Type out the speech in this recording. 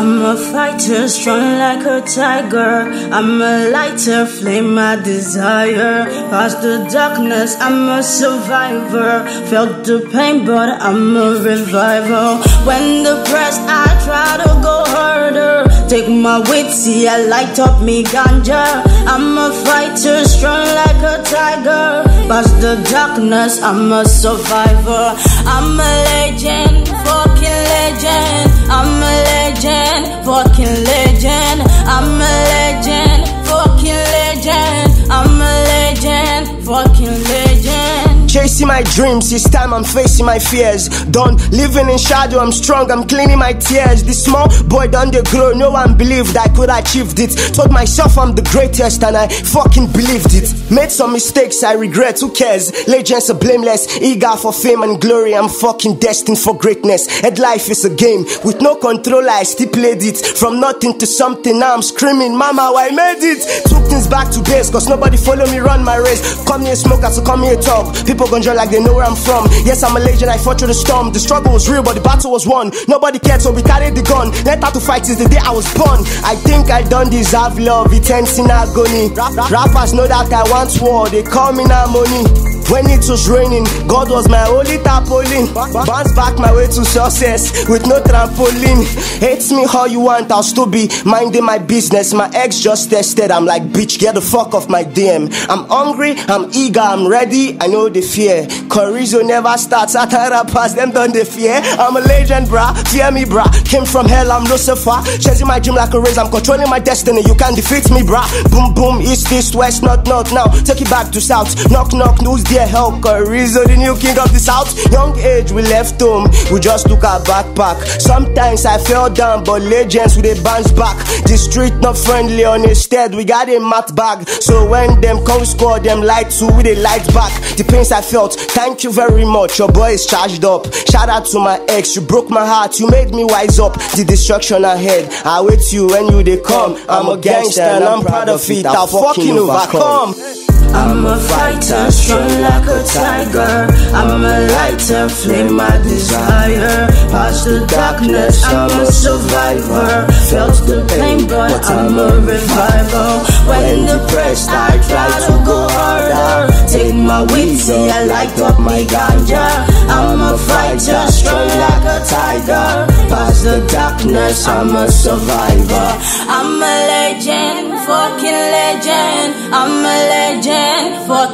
I'm a fighter, strong like a tiger. I'm a lighter, flame I desire. Past the darkness, I'm a survivor. Felt the pain, but I'm a revival. When depressed, I try to go harder. Take my weight, see I light up me ganja. I'm a fighter, strong like a tiger. Past the darkness, I'm a survivor. I'm a legend, fucking legend. I'm a legend, fucking legend. Chasing my dreams, it's time I'm facing my fears. Done living in shadow, I'm strong, I'm cleaning my tears. This small boy done the grow, no one believed I could achieve it. Told myself I'm the greatest and I fucking believed it. Made some mistakes, I regret, who cares? Legends are blameless, eager for fame and glory. I'm fucking destined for greatness. And life is a game with no control, I still played it. From nothing to something, now I'm screaming, Mama, I made it. Took things back to base, cause nobody follow me run my race. Come here, smoke, I so come here, talk. People gon' like they know where I'm from. Yes, I'm a legend, I fought through the storm. The struggle was real, but the battle was won. Nobody cared, so we carried the gun. Learned how to fight since the day I was born. I think I don't deserve love, it ends in agony. Rappers know that I want war, they call me harmony. When it was raining, God was my only tarpaulin. Bounce back my way to success with no trampoline. Hate me how you want, I'll still be minding my business. My ex just tested, I'm like, bitch, get the fuck off my DM. I'm hungry, I'm eager, I'm ready, I know the fear. Chorizo never starts, I try rappers, them done the fear. I'm a legend, brah, fear me, brah. Came from hell, I'm Lucifer. Chasing my dream like a race, I'm controlling my destiny. You can't defeat me, brah. Boom, boom, east, east, west, north, north. Now, take it back to south. Knock, knock, who's there? Help, Chorizo, the new king of the south. Young age, we left home, we just took our backpack. Sometimes I fell down, but legends with a bounce back. The street not friendly, on instead, we got a mat bag. So when them come score, them light to with a light back. The pains I felt, thank you very much. Your boy is charged up. Shout out to my ex, you broke my heart, you made me wise up. The destruction ahead, I wait you when you they come. I'm a gangster and I'm proud of it. I'll fucking overcome. I'm a fighter, strong like a tiger. I'm a lighter, flame my desire. Past the darkness, I'm a survivor. Felt the pain, but I'm a revival. When depressed, I try to go harder. Take my weed, see I light up my ganja. I'm a fighter, strong like a tiger. Past the darkness, I'm a survivor. I'm a legend, fucking legend. I'm